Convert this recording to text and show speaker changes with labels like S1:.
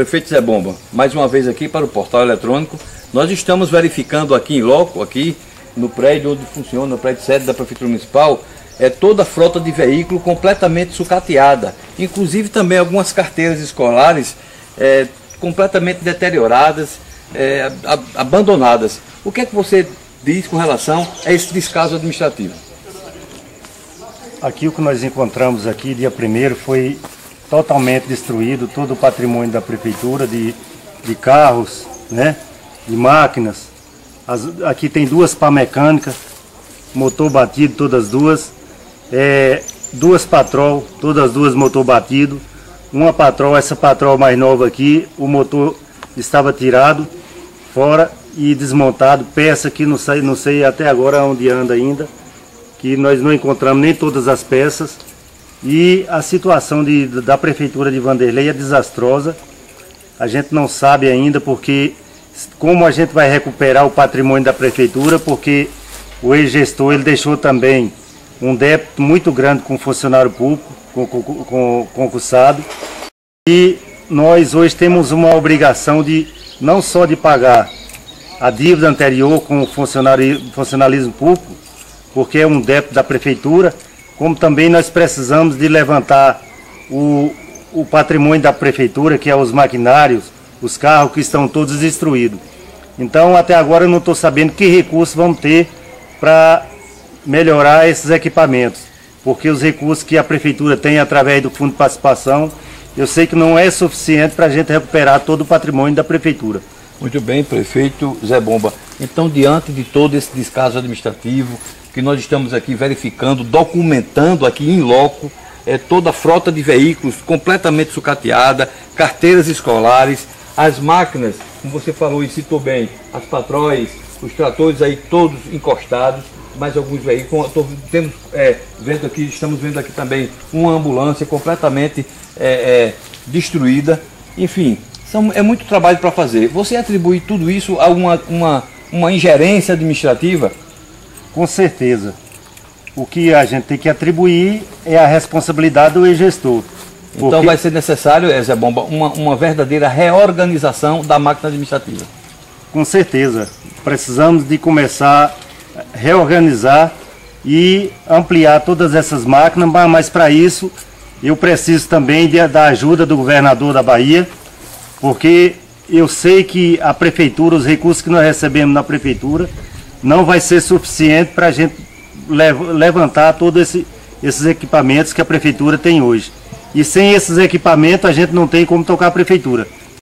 S1: Prefeito Zé Bomba, mais uma vez aqui para o portal eletrônico. Nós estamos verificando aqui em loco, aqui no prédio onde funciona, no prédio sede da Prefeitura Municipal, é toda a frota de veículo completamente sucateada. Inclusive também algumas carteiras escolares é, completamente deterioradas, é, abandonadas. O que é que você diz com relação a esse descaso administrativo?
S2: Aqui o que nós encontramos aqui, dia 1 foi totalmente destruído, todo o patrimônio da prefeitura de, de carros, né, de máquinas. As, aqui tem duas pá mecânicas, motor batido, todas duas. É, duas patrol, todas duas motor batido. Uma patrol, essa patrol mais nova aqui, o motor estava tirado fora e desmontado, peça que não sei, não sei até agora onde anda ainda, que nós não encontramos nem todas as peças. E a situação de, da prefeitura de Vanderlei é desastrosa. A gente não sabe ainda porque como a gente vai recuperar o patrimônio da prefeitura, porque o ex-gestor ele deixou também um débito muito grande com funcionário público, com, com, com concursado. E nós hoje temos uma obrigação de não só de pagar a dívida anterior com o funcionalismo público, porque é um débito da prefeitura, como também nós precisamos de levantar o, o patrimônio da prefeitura, que é os maquinários, os carros que estão todos destruídos. Então, até agora eu não estou sabendo que recursos vamos ter para melhorar esses equipamentos, porque os recursos que a prefeitura tem através do Fundo de Participação, eu sei que não é suficiente para a gente recuperar todo o patrimônio da prefeitura.
S1: Muito bem, prefeito Zé Bomba. Então, diante de todo esse descaso administrativo que nós estamos aqui verificando, documentando aqui em loco, é, toda a frota de veículos completamente sucateada, carteiras escolares, as máquinas, como você falou e citou bem, as patrões, os tratores aí todos encostados, mais alguns veículos. Tô, temos, é, vendo aqui, estamos vendo aqui também uma ambulância completamente é, é, destruída. Enfim, são, é muito trabalho para fazer. Você atribui tudo isso a uma, uma, uma ingerência administrativa?
S2: Com certeza. O que a gente tem que atribuir é a responsabilidade do gestor.
S1: Então vai ser necessário, Zé Bomba, uma, uma verdadeira reorganização da máquina administrativa.
S2: Com certeza. Precisamos de começar reorganizar e ampliar todas essas máquinas, mas para isso eu preciso também de, da ajuda do governador da Bahia, porque eu sei que a prefeitura, os recursos que nós recebemos na prefeitura, não vai ser suficiente para a gente levantar todos esse, esses equipamentos que a prefeitura tem hoje. E sem esses equipamentos a gente não tem como tocar a prefeitura.